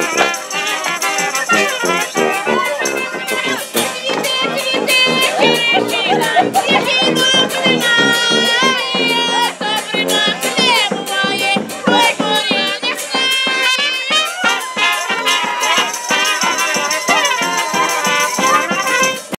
Yeah.